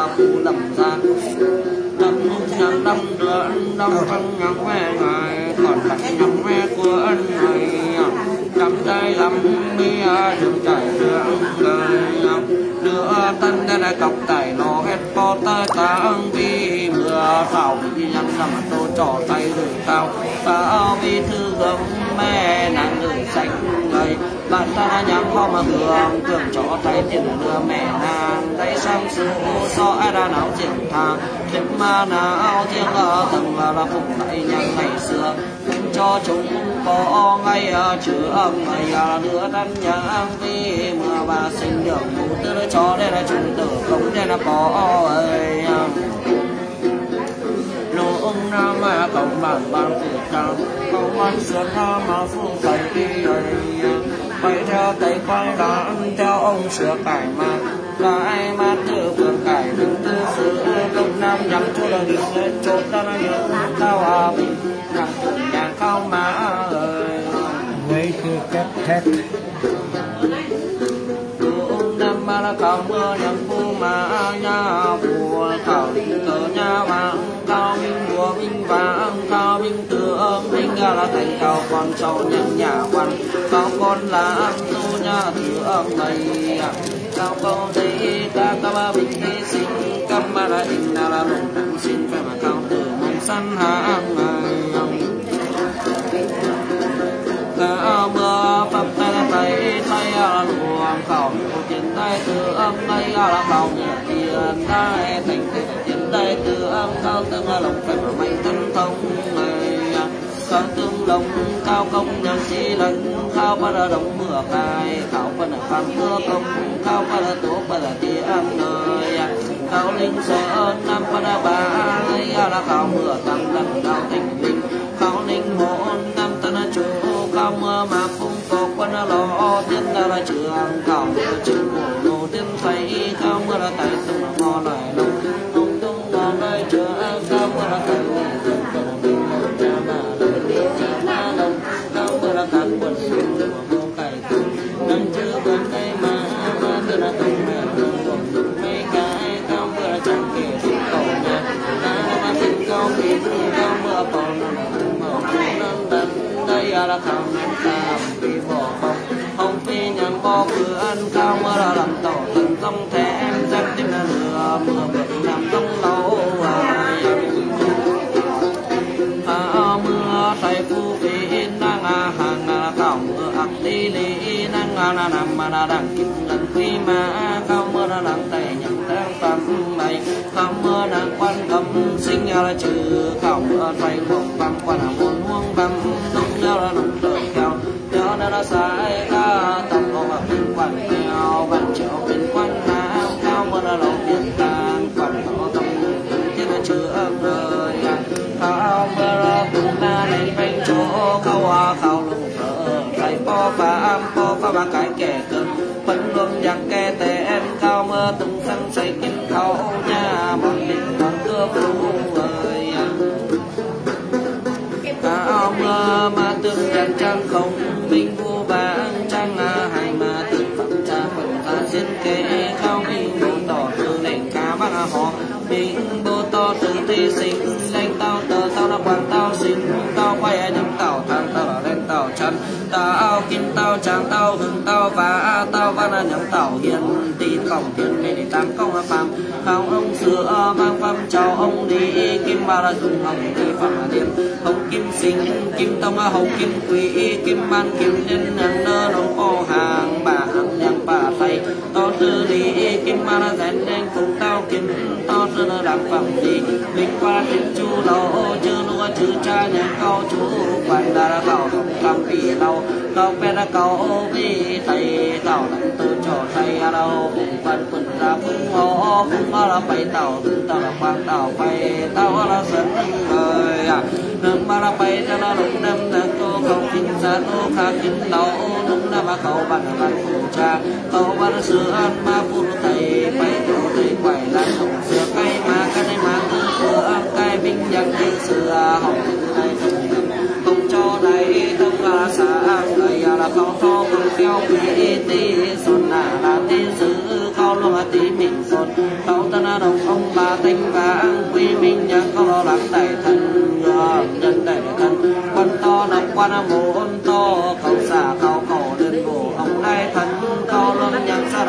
là phụ đầm ra đầm nhang đầm đường đầm thân nhang ve ngài. Còn lạnh nhang ve của anh này đầm tay lắm mi đường chạy đường lời đưa tân đã cọc tài nó hết po tay tăng đi khảo thảo đi nhắn rằng tôi trỏ tay rồi tao tao vi thư gấm mẹ nàng người xanh người bạn ta nhắm kho mà hưởng tưởng cho tay tiền đưa mẹ nàng. Tay sang sự so, ai ra não diện thang thêm mà nào thiêng ở tầng là là phục lại nhang ngày xưa. Cho chúng có ngay chữ âm. Ngày nữa tân nhang vì mưa và sinh được. Mũ tư cho, đây là chúng tử không, đây là có ơi ông nam mà cộng bản bản phụ trang cộng bản sửa nam mà phương thầy đi đời bay theo tay quay đàn theo ông sửa cải mà lại mà tự vượt cải đừng tư sự lúc nam nhắm cho là được lên chốt ra nó nhớ cao à bình nặng nhàng cao mà ơi. Vậy thì cách thét. Ma la cao mưa nhắm phu mà nha phù thảo cờ nha vàng cao minh mùa minh vàng cao minh tượng minh là thành cao con cháu nhân nhà quan cao con là tu nha thứ này. Cao câu đây ta ta ba bình hy sinh, cam ba la in na la lục đẳng xin phải mà cao từ mong săn hàng ngày cả mưa pháp tay là tay tay là luồng khẩu tiền tay từ âm tay là khẩu tiền tay thành tiền tay từ âm cao tương lòng phải mở mạnh thân thông này cao tương lòng cao công nhân sĩ lần cao ba là đồng mưa cài cao ba là phạm mưa công cao ba là tổ ba là địa âm nơi à, cao linh sở năm ba là ba là cao mưa tăng lần cao thành bình cao linh môn năm tân chủ cao mưa mà phung có quân lo tiên là là trường cao mưa đây là cao ta vì bỏ bọc không phi nhầm bo cửa ăn cao mơ là làm tỏ tận không thể em dân tim là lừa mưa bực làm trong lâu à à mưa say phu phi năng à hàng à cao mưa ạc tí lý năng à na nằm mà na đang kịp lần khi mà cao mưa là làm tay nhận đang tâm này cao mưa đang quan tâm sinh ra là trừ cao mưa say buộc băng quan là buồn huông băng sai ta tâm có mà bình quan theo văn triệu bình quan nam cao mưa là lòng điện tàng quan thọ tâm thiên là trừ đời cao mơ là cùng ta này bánh chỗ khâu hoa khâu lùng thở thầy po và am, po và ba cái kẻ cơn vẫn luôn giặc kẻ tệ em cao mơ từng sân xây kim khâu nhà, bọn mình còn cưa phú ơi cao mơ mà tương tràn trang không họ. Minh bố to từ thi sinh lên tao, tờ tao là quan tao sinh tao quay nhắm tao thang tao là lên tao chân tao kim tao chàng tao, hưng tao và tao văn là nhắm tao hiền tí cổng thiên mê đi tăng công là phàm. Khảo ông sửa mang phẩm chào ông đi. Kim ba là dùng hồng đi phẩm là điểm hồng kim sinh kim tông hồng, kim quý kim ban, kim nhân nhân nơ nông ô hàng. Bà hàng nhang bà thầy to tư đi kim ba là dành đen cùng nhang chú quan đa là cao hồng cầm kỳ lâu cao bên là cầu vi thầy tàu đặng từ chỗ thầy à đâu. Cũng quan quân ra cũng ngô cũng ngô là bay tàu, từ tàu là quan tàu bay. Tàu là sân người à. Nâng ba là bay cho nó lục năm nâng cô không kinh ra tô khá kinh lâu đúng là mà cầu bàn bàn phụ cha. Cầu bàn sửa ăn ma phụ thầy, bay tàu thầy quẩy lan hồng sửa cây ma cây minh nhân binh dân à, học này không cho đây tâm là xã người à, là không cho không theo quý tí xuân à, là là tí giữ cao luôn là tí mình xuân. Cao tân là đồng ông bà tinh vãng quy minh nhân không lo lắng đại thân nhân đại thân quân to nằm quan môn to cầu xa cầu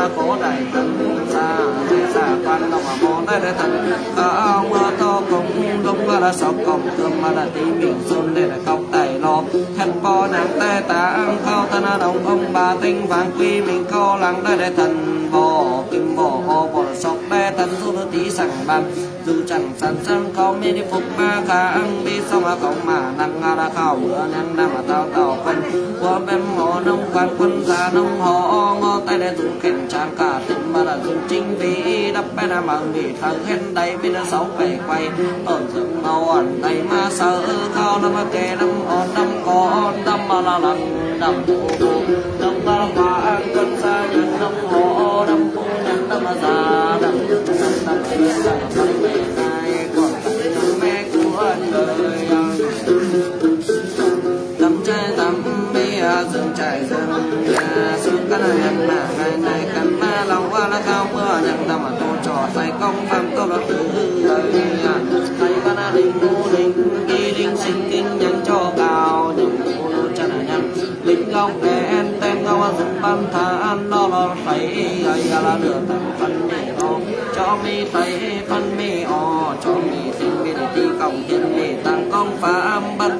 luân đã đại thân xa thế xa quan lòng mà môn đại đại thần cao mưa to công lúc mà là sọc công thương mà đã tí mình xuân để là cọc tài lo thân bò nặng tê ăn cao thân đồng ông bà tinh vàng quy mình co lắng đại đại thần bò, kim bò ô bò, sọc đại thần thu nữ tí sẵn bằng dù chẳng sẵn sàng có mê đi phục ma khả ăn đi xong mà không mà năng nga à, đã khảo bữa năng nam mà tao tao quân qua bên mỏ nông quan quân già nông họ, ngó tay để dùng khen cha cả tình mà là dùng chính vì đắp bé đã mà vì thằng hết đây bên là sáu phải quay. Tổn dựng màu ẩn đây mà sợ cao năm kề năm on năm con năm mà là lằng năm năm ta mà cân xa nhân năm họ năm phu nhân năm già năm năm năm năm năm mẹ năm dừng nhà, xuống cái này mà ngày này cao mưa nhận năm mà tôi trò tay công phạm tô là tử đời tay ba na đình nô đình kỳ đình sinh kinh nhận cho cao. Những cô lô chân là nhân. Linh công kẻ tem ăn dựng ban thà ăn lo lo thấy ấy là được tầm phân mê o, cho mi thấy phân mê o. Cho mi sinh mi đi công hiền mi tăng công phạm bắt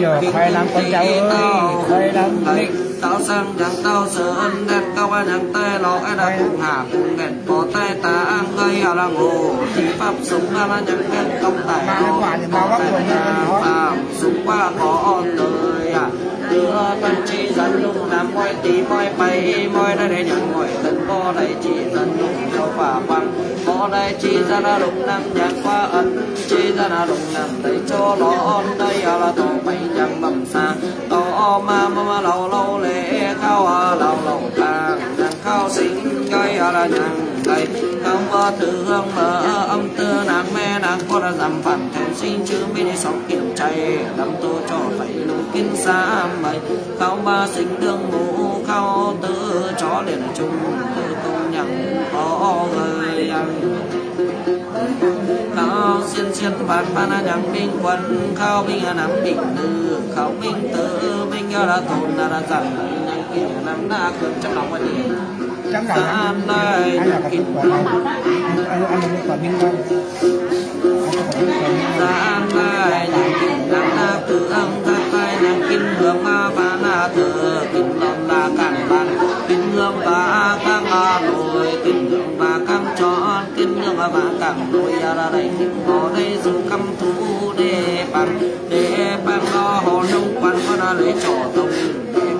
giờ khoai lang con cháu ơi khoai Thầy tao sang chẳng tao sợ ân đẹp cao ai chẳng tê lo ai đã cùng hạ cùng nghẹn có tay ta ăn gây à là ngô thì pháp súng ra là chẳng nghẹn công tài nó có tay ta phạm súng qua có on đời à đưa tân chi dân lung nam môi tí môi bay môi đây để nhận ngồi tân có đây chỉ dân lung cho phà băng có đây chi ra là lung nam nhạc qua ân chi ra là lung nam đây cho nó on đây là tổ mày chẳng mầm xa. To ma ma lâu lâu lệ khao lâu lâu tàng khao sinh gây à là nhàng đầy không có thứ hương mở âm tư nàng mẹ nàng có là dằm phản thèm xin chứ mi đi sống kiểm chạy. Đâm tô cho phải lũ kinh xa mày khao ba sinh đương ngủ khao tư chó liền chung tư công nhận có người ăn khao xin xin phạt ban nhang binh quân, khao binh nắm bình tư, khao binh tư binh là thôn là rằng nắm đa cường trong lòng anh trong lòng anh đây anh là cái quả anh anh anh là quả minh văn. Gian đây nhang kinh nắm đa tự âm thắt tay nhang kinh hương ma ba na thừa kinh lòng đa cản ban kinh hương ba căng a nồi kinh hương ba căng tròn kinh hương ba căng nồi ra đây kinh ngõ đây dù căm thú để bằng để bằng lo họ nông quan có lấy trò tông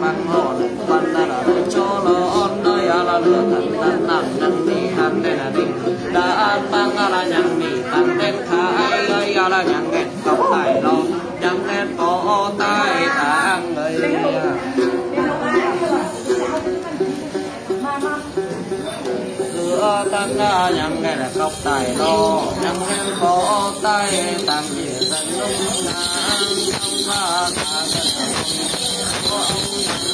để bằng họ nông quan là lấy cho lo on nơi là lừa thần thần nằm nhân mi hắn đây là đình đã an bang là nhang mi tăng đen khai gây là nhang nghẹn cọc tài lo. Nhang đen có tai tang người tăng tăng ra nhang là khóc tài lo. Nhang đen có tai tang địa dân lúc nào trong ba ta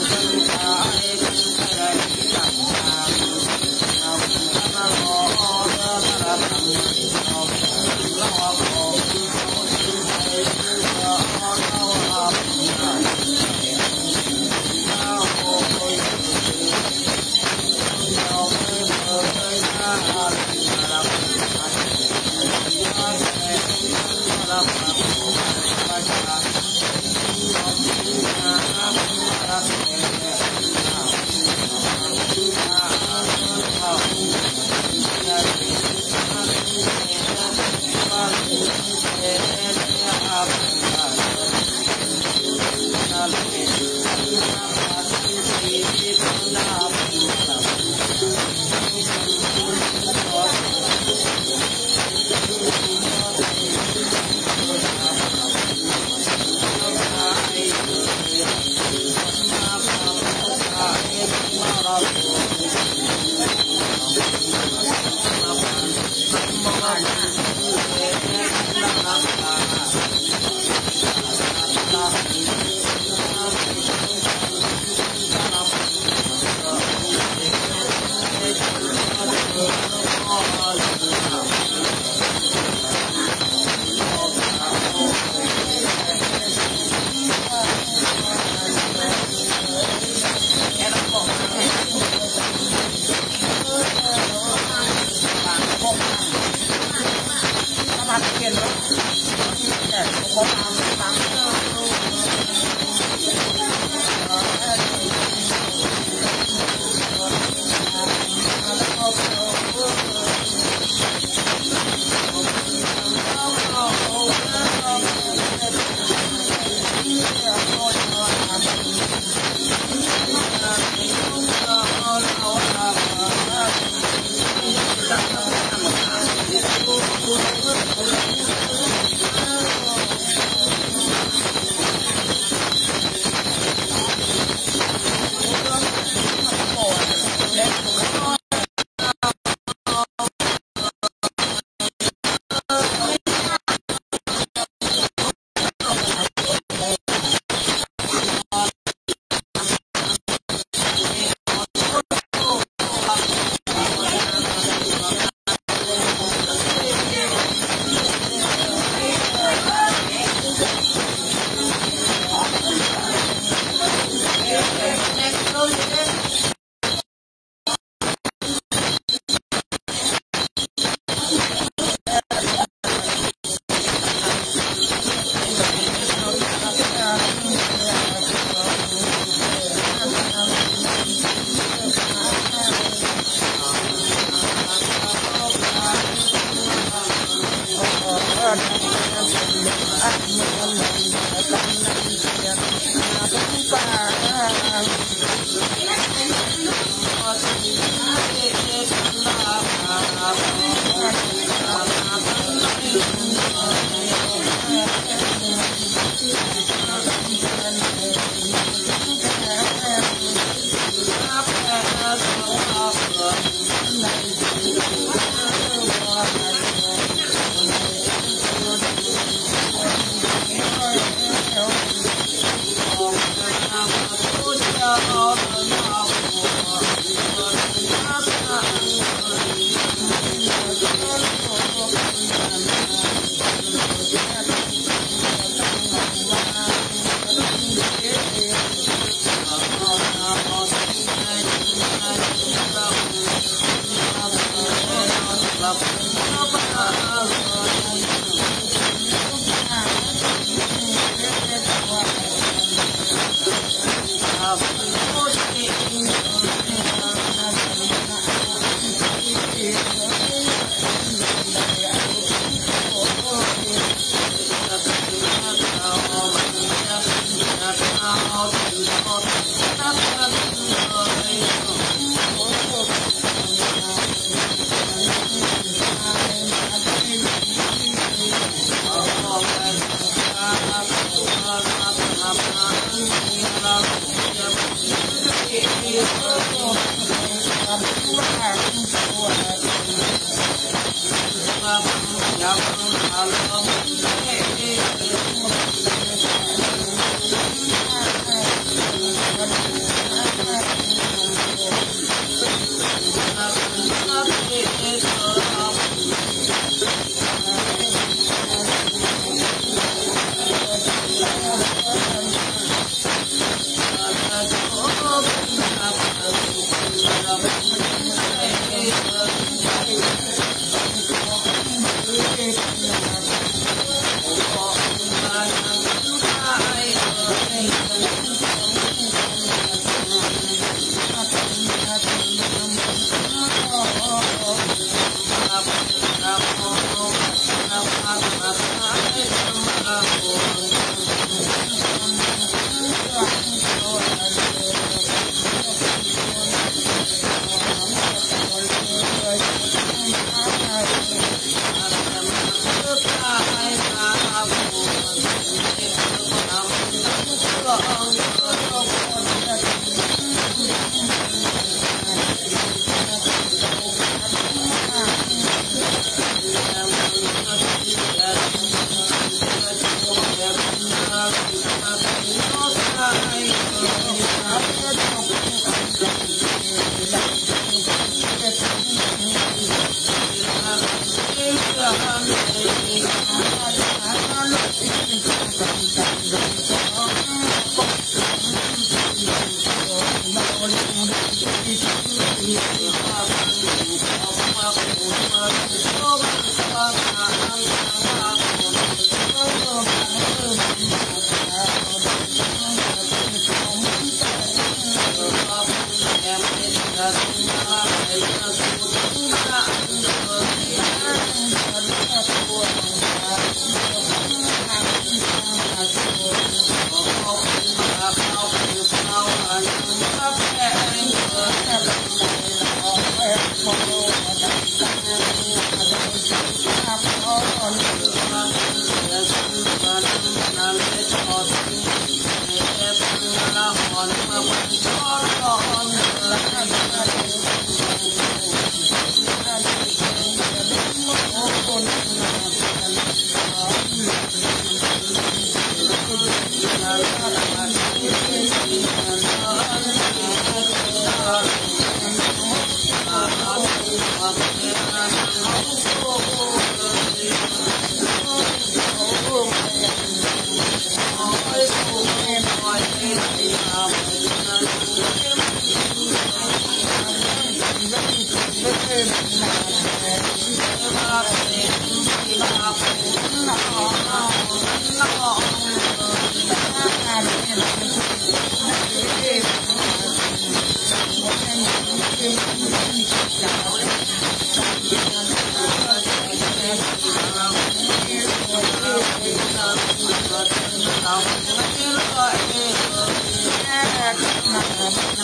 Thank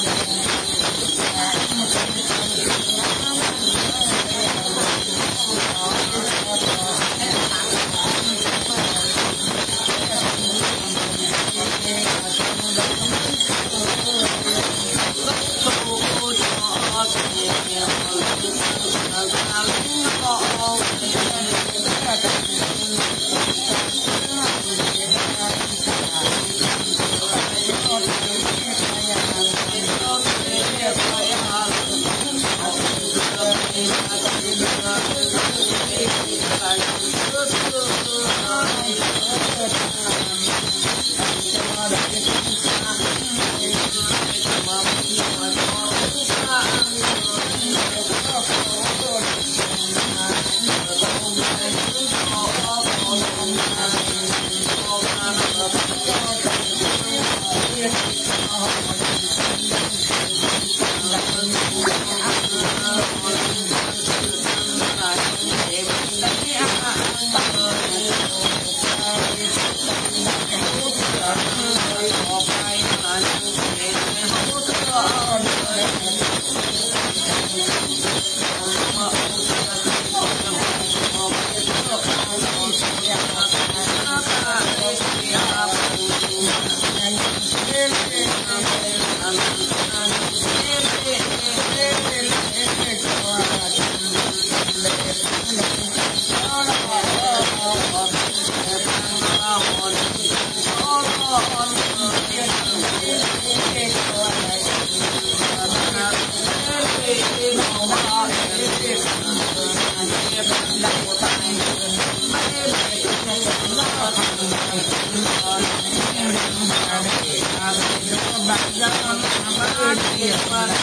you.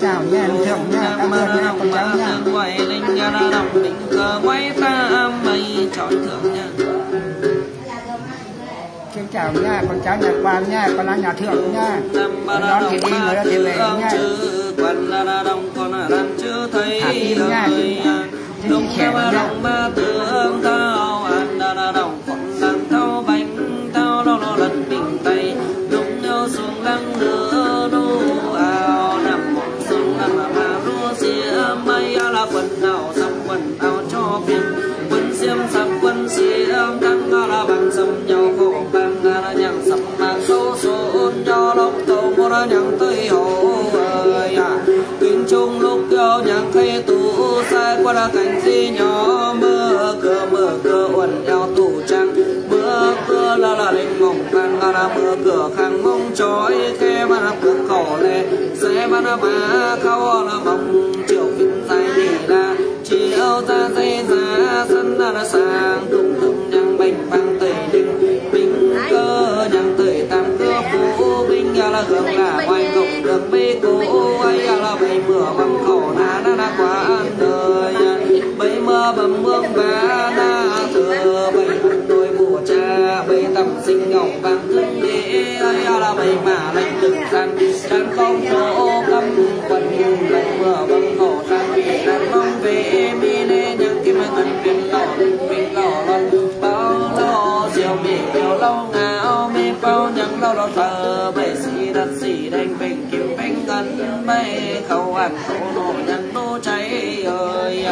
chào nha anh thượng nha cảm ơn nha con cháu nha quay lên nha ra đồng bình cờ quay ta mây trọi thượng nha xin chào nha con cháu nhà quan nha con là nhà thượng nha năm đón thì đi người đó thì về nha quan là ra đồng con là chưa thấy Thả im nha, lời xin ba nha. đồng ba tướng ta. Sai qua là cánh gì nhỏ mưa cơ mưa cơ uẩn eo tủ trăng. Mưa cơ là là linh mộng vàng là là mưa cửa khang mông trói, khe mà là cửa khổ lệ sẽ mà là má. Khâu là mong chiều phim dài đi là chiều ra dây ra, sân là là sáng cùng thầm nhang, bành băng tẩy đình bình cơ nhang tẩy tam cơ phú binh là gương là ngoài cộng đường mê cô ấy là bầy mưa bằng khổ na na na quá an đời. Bầy mưa bầm mương vá na thừa bầy ăn đôi mùa cha. Bầy tầm sinh ngọc vàng thương đế ấy là bầy mà lạnh từng gian đang không số cầm quần bầy mưa bầm khổ san đàn mong về mi nê nhang kim ngân kim lọ kim lọ lon bao lo siêu mì diều lâu ngao mi bao nhang lâu lâu thờ bầy xì đất xì đành bình kim bánh tân bay khâu ăn khẩu nổ nhân nô cháy ơi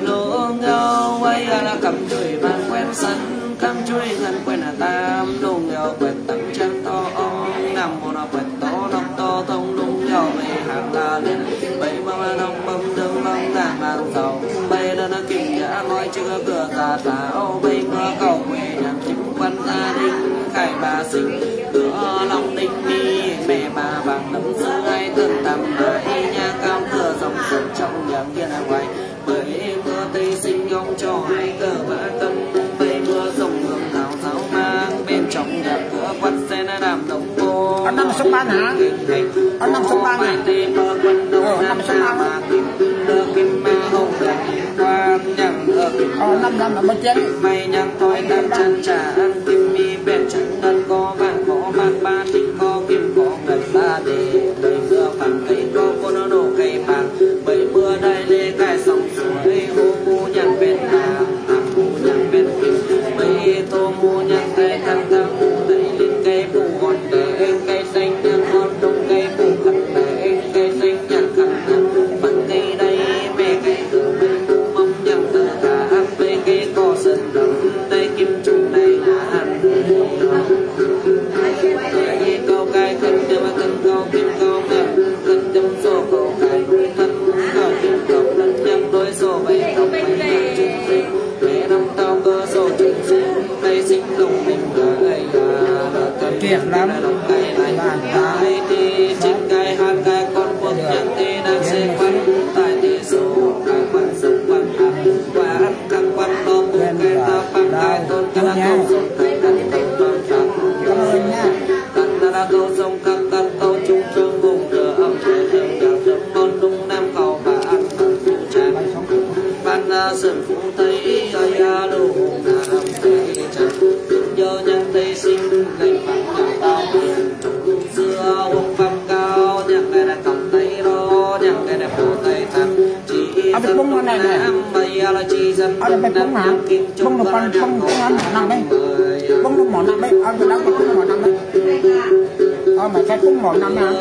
lỗ ngâu ấy là cầm chuối bàn quen sân, cầm chuối ngân quen là tam lùng ngâu quen tấm chân to ông, nằm một nó quen to nóc to tông lùng ngâu mày hàng là lên. Bay mà mà nông bấm đường long nàng mang dầu bay là nó kinh đã nói chưa cửa già táo bay mưa cầu quê nhằm chính quan gia đình khải bà sinh Anh hả? Ở năm số ba này. Ờ, năm số ba. ở ờ năm năm là bên trên mày nhang thoi năm chân trả ăn là bông dân bông được bung hả? Bung con- bung- ăn nằm đây. bông được mỏ năm đây, ăn cái đắng, bông mỏ năm đây. ờ mà cái bông mỏ năm nha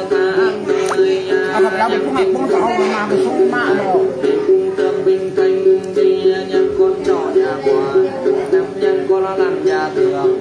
à mà cái bông này, mày cũng có mà cái số mạ rồi con trò nhà qua nam nhân con làm nhà tường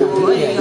我们也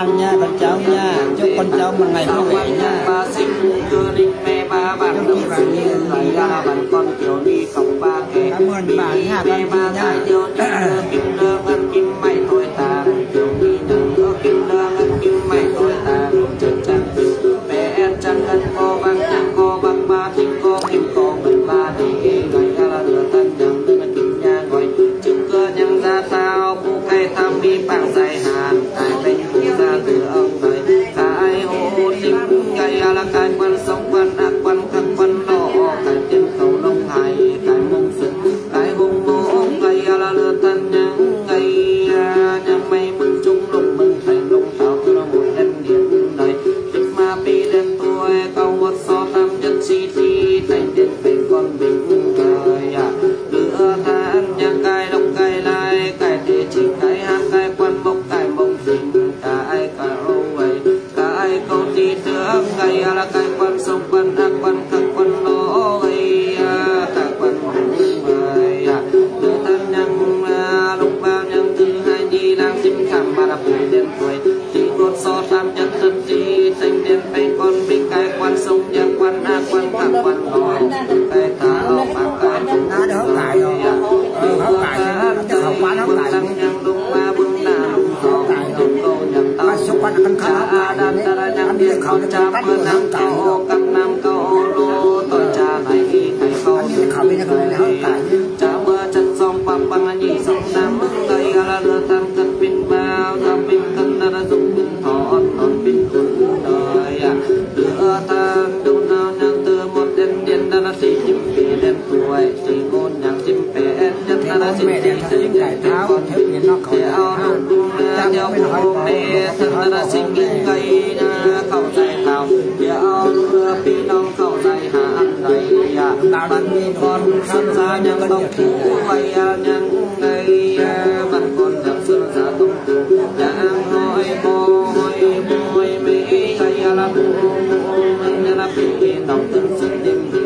an nha con cháu nha. Chúc con cháu một ngày vui vẻ. tạo đàn đi con khát xa nhân tông thủ vây nhân đây bằng con giặc sơn giả tông thủ đã ăn hỏi mô hỏi môi mỹ tay là bù mô mô mô mô mô mô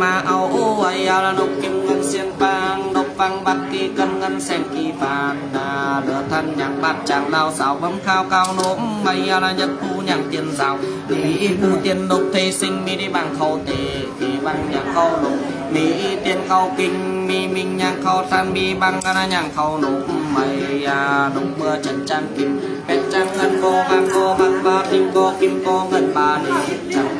ma ao mà áo ai à là nục kim ngân xiên vàng nục vàng bát kỳ cân ngân sen kỳ vàng. À lửa thân nhạc bát chàng lao xào bấm khao cao nốm mây là nhất thu nhạc tiền rào đi thu tiền nục thế sinh mi đi bằng khâu tề kỳ bằng nhạc khâu lục. Mi tiền khâu kinh mi minh nhạc khâu tan mi bằng là nhạc khâu nục mây à nục mưa trần trang kim pet trang ngân cô vàng cô bằng ba kim cô kim cô ngân ba đi chẳng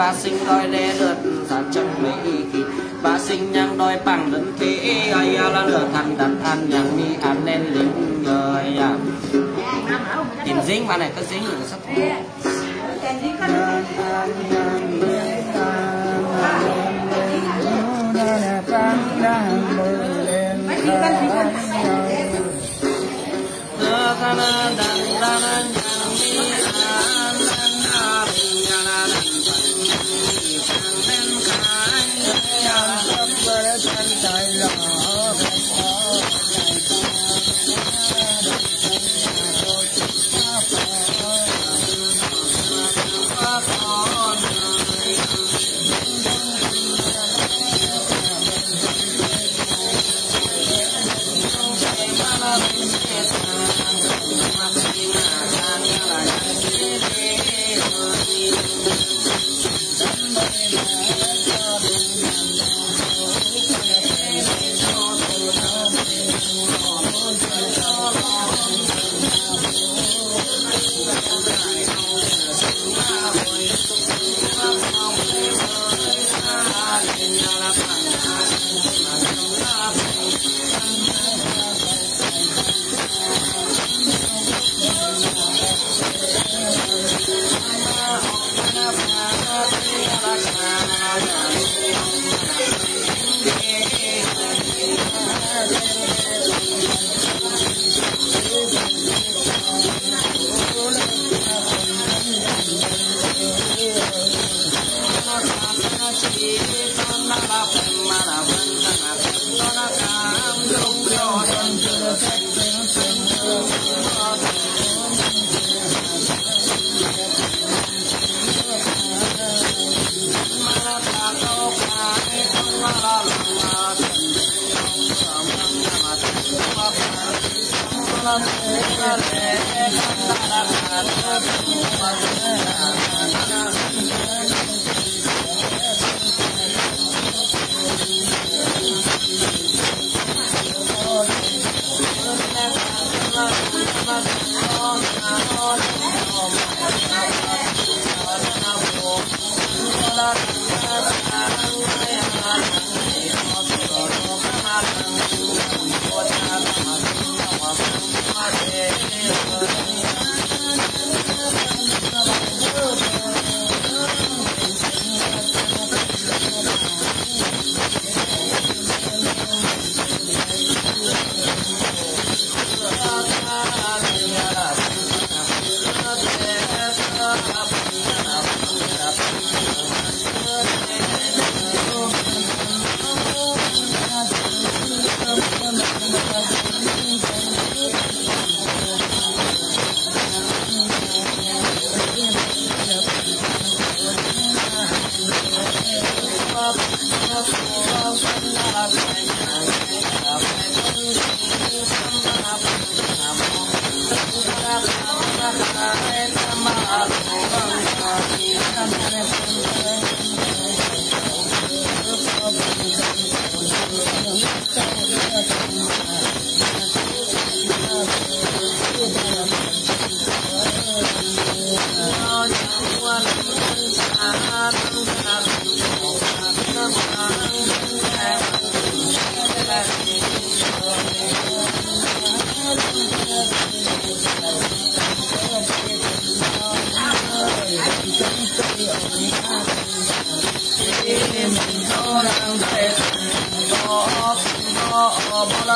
ba sinh đôi đê lượt sản chân mấy kỳ ba sinh nhang đôi bằng lẫn thế ai là lửa thằng đặt ăn nhang mi ăn nên lính người à. Tìm dính mà này có dính được ฉันใจหลอกใครขอ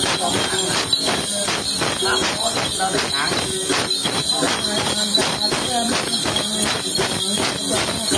Thank you.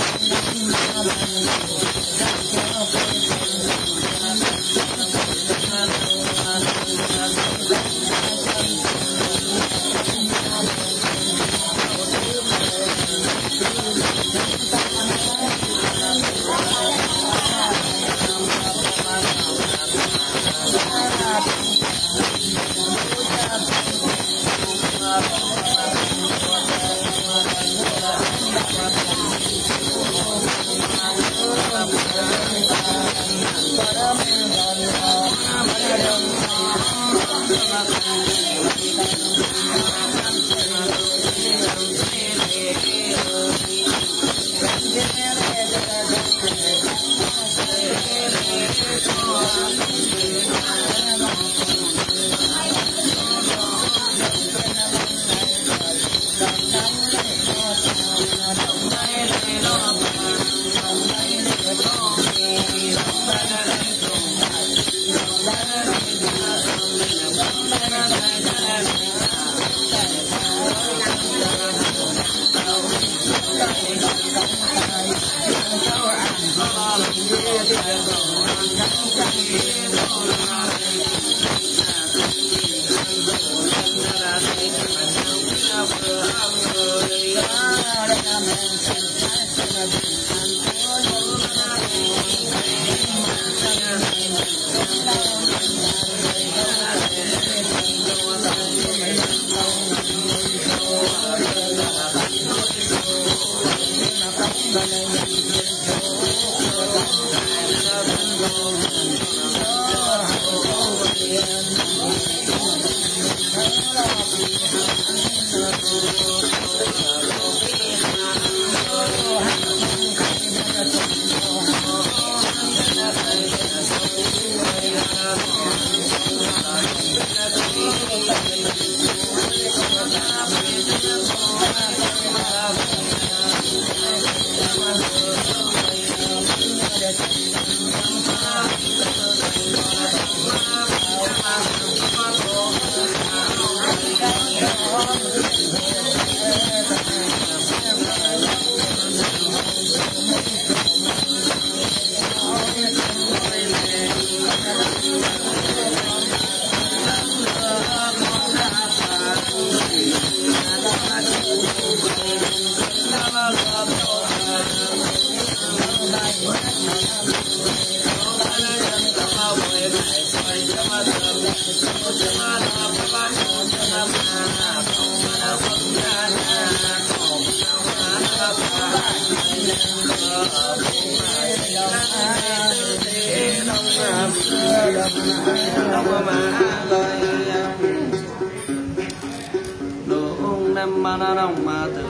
Đồ ông đem ma ra đồng mà tự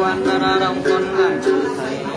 quan quan ra đồng con lại chủ thầy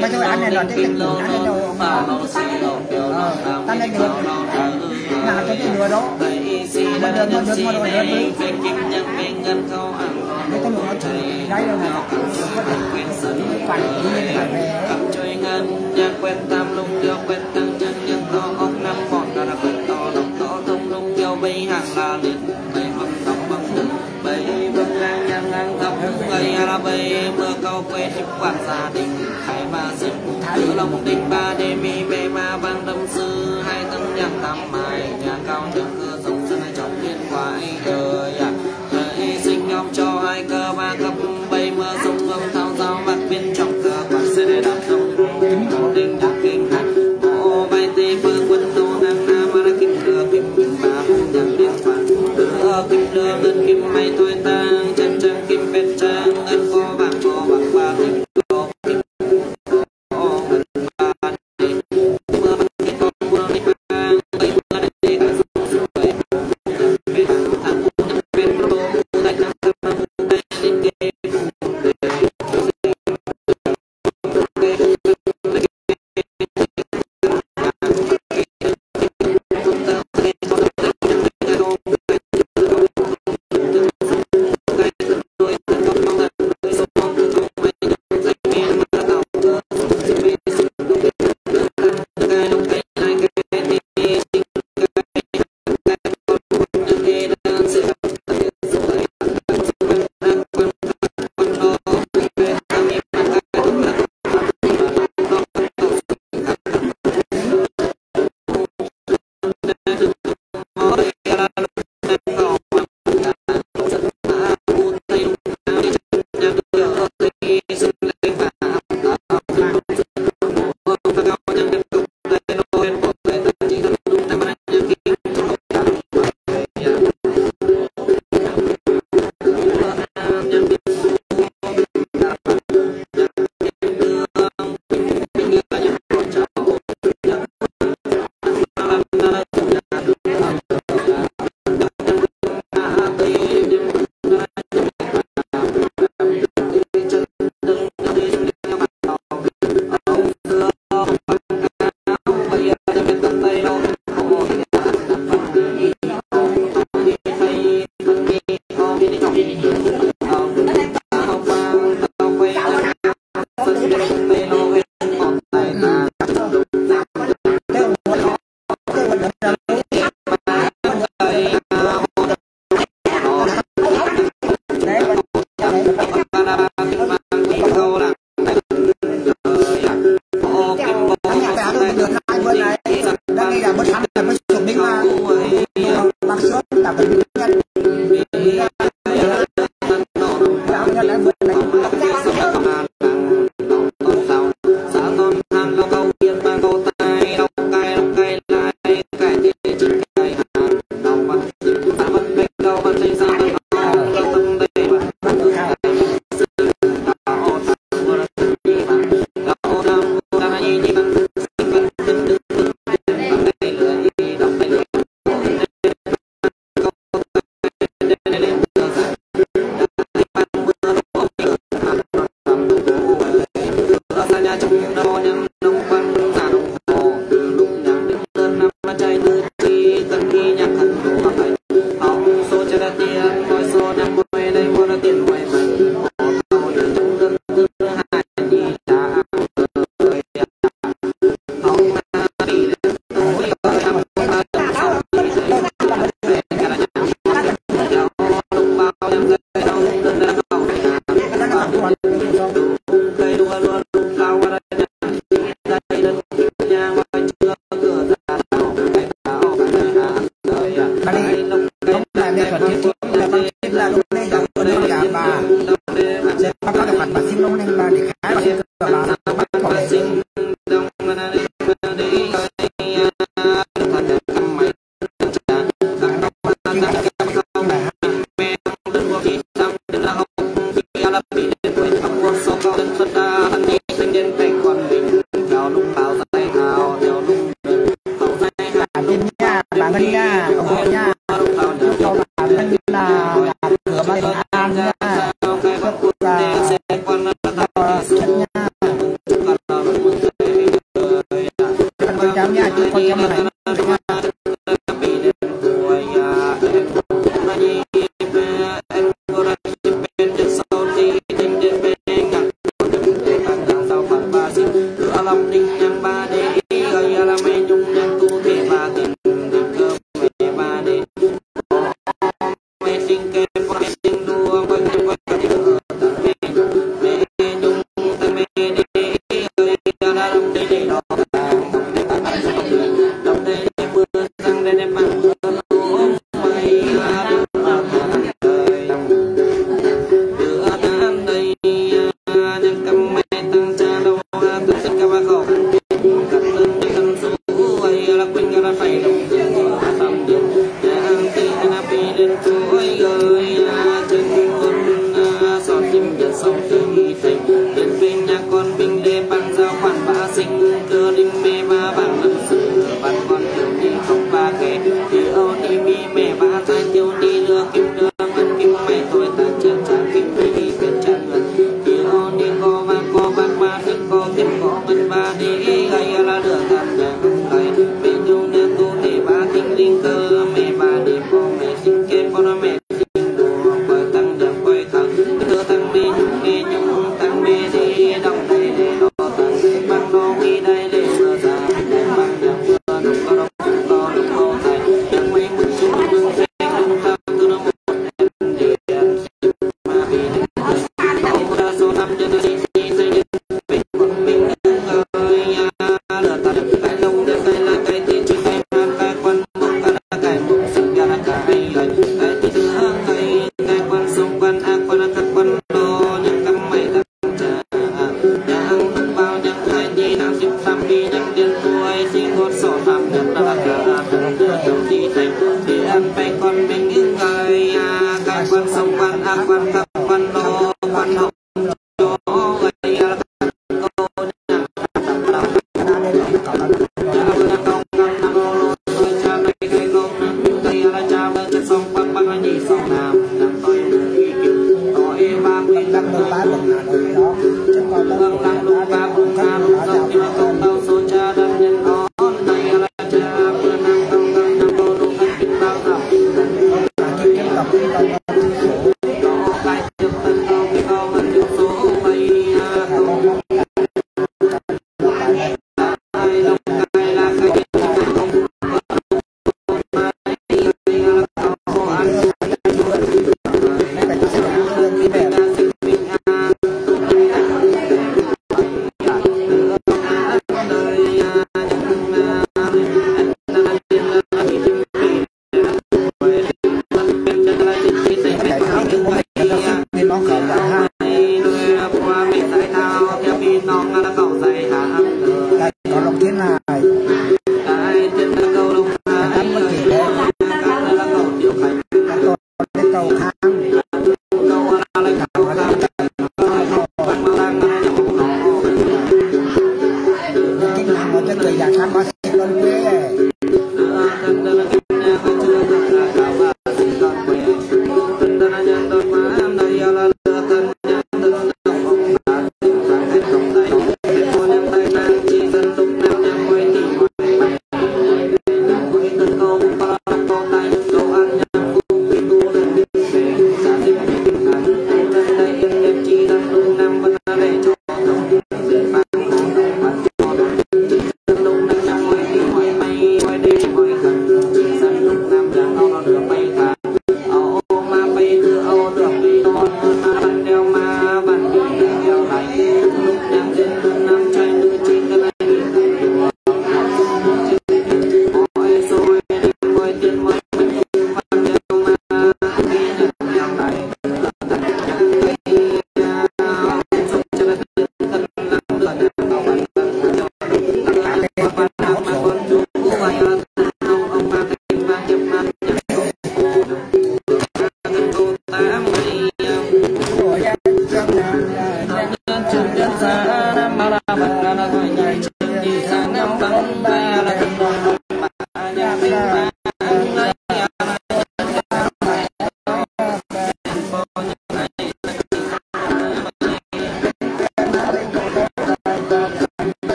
là mấy cái ảnh này là cái dịch vụ ảnh đâu ông bà ờ. Ta nên được là cái cái lừa đó. Mà được mà được mà được được đi cái cái lừa nó chỉ đấy đâu này quản lý như thế này chơi ngân nhà quen tam lung đưa quen tăng chân to ốc năm bọn là là quen to đồng to thông lung nhau bay hàng là liệt bay bằng tóc bằng đứng bay vâng lang nhang ngang tóc người là bay mưa cao quê hiếp gia đình ở lâu công ty